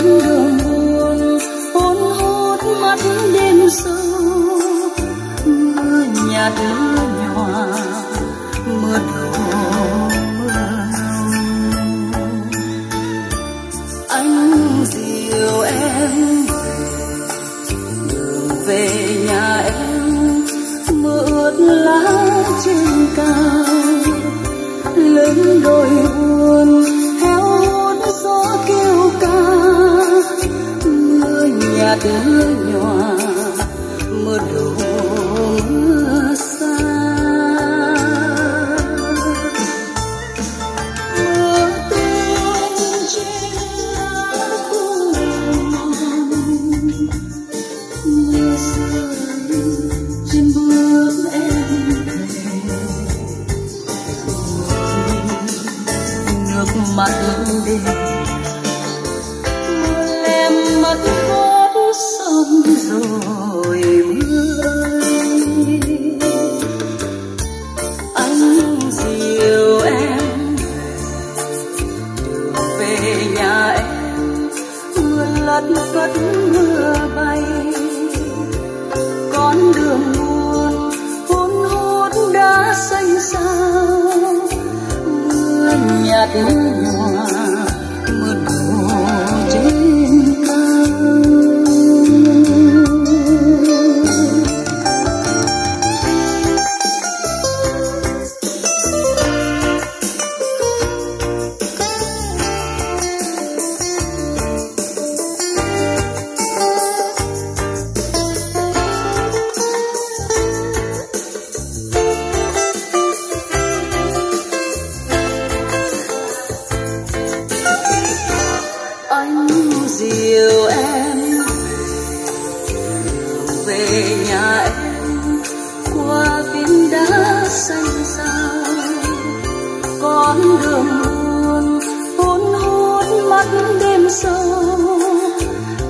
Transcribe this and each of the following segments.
con đường buồn hôn hút mắt đêm sâu. Mưa nhạt mưa nhòa mưa đổ mưa. Anh dìu em, đường về nhà em, mưa ướt lá trên cao. Lớn đôi mưa nhạt mưa mưa đổ mưa xa. Mưa tuôn trên lá khô mưa rơi trên bước em nước mắt đêm. Mưa lem mắt gót son rồi mưa ơi. Anh dìu em đường về nhà em, mưa lất phất mưa bay. Con đường buồn hôn hút đã xanh xao, mưa nhạt mưa nhòa. Dìu em. Về nhà em, qua viên đá xanh xao. Con đường buồn, hôn hút mắt đêm sâu.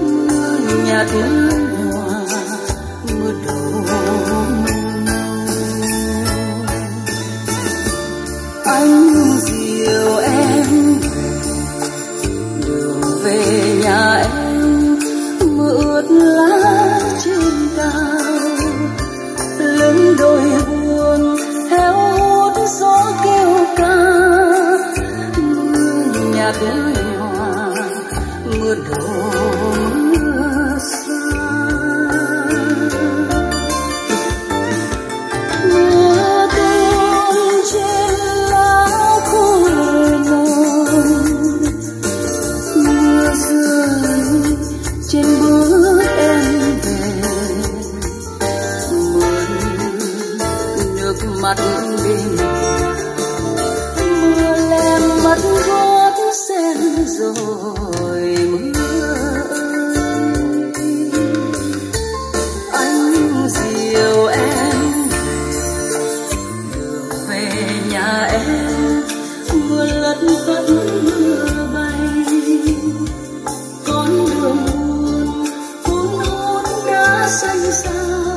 Mưa nhạt mưa nước mắt mưa lem mất gót sen rồi mưa ơi. Anh dìu em đường về nhà em, mưa lất phất mưa bay. Con đường buồn cuốn hút đã xanh xao,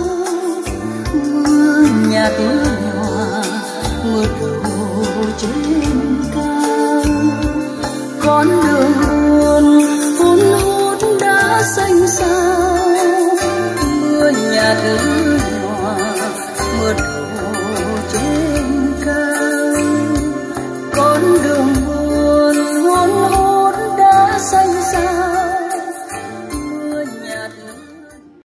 mưa nhạt mưa